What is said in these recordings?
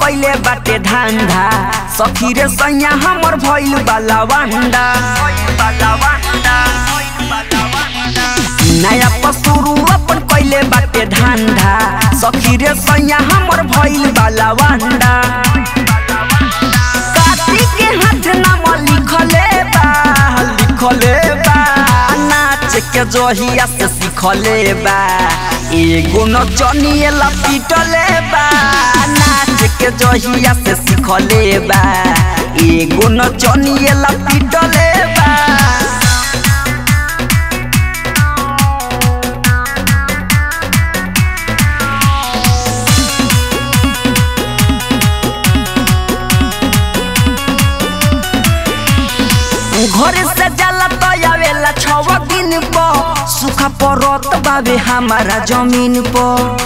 कैले बाटे धंधा। सखी रे सैया हमर भइल बाला वांडा। नया पसुरु अपन कैले बाटे धंधा। सखी रे सैया हमर भइल बाला काटी के हाथ बा। लिखले बा। नाच के जोहिया से सिखले बा। एगो नचनिए लपिटले बा नाच के जोहिया से सिखले बा एगो नचनिए लपिटले बा घरे से जाला छव दिन पर सुखा परत बाबे हमारा ज़मीन पर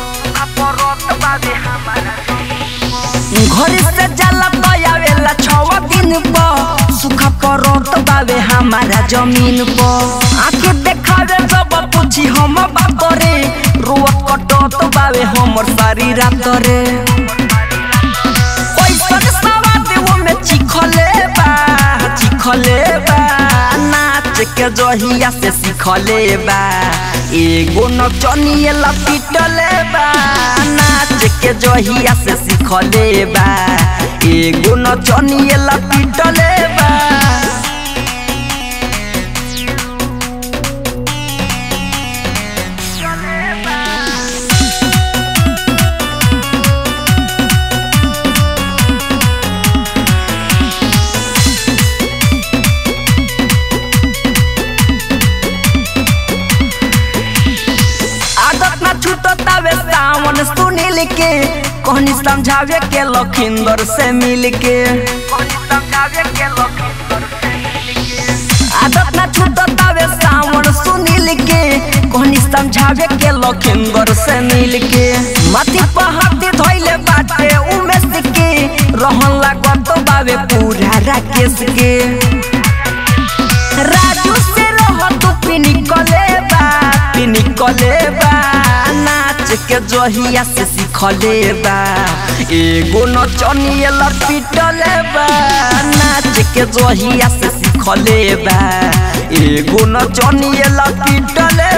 घरे से जाला आवेला छव दिन पर सुखा परत बाबे हमारा ज़मीन पर आँखें देखावे जब पूछी हम बाप रे। रुआ कटत बाबे हमर सारी रात रे। के जहिया से सिखले बा एगो नचनिए लपिटले बा नाच के जहिया से सिखले बा एगो नचनिए लपिटले बा छूटतावे सावन सुनील के कहनी समझावे के लखिंदर से मिल के आदत ना छूटतावे सावन सुनील के कहनी समझावे के लखिंदर से मिल के माथी पहाड़ी धोइले बाटे उमेश के रहन लागत बावे पूरा राकेश के राजू से रह तू पिनिकले बा के जहिया से सिखले बा एगो नचनिए लपिटले बा नाच के जहिया से सिखले बा एगो नचनिए लपिटले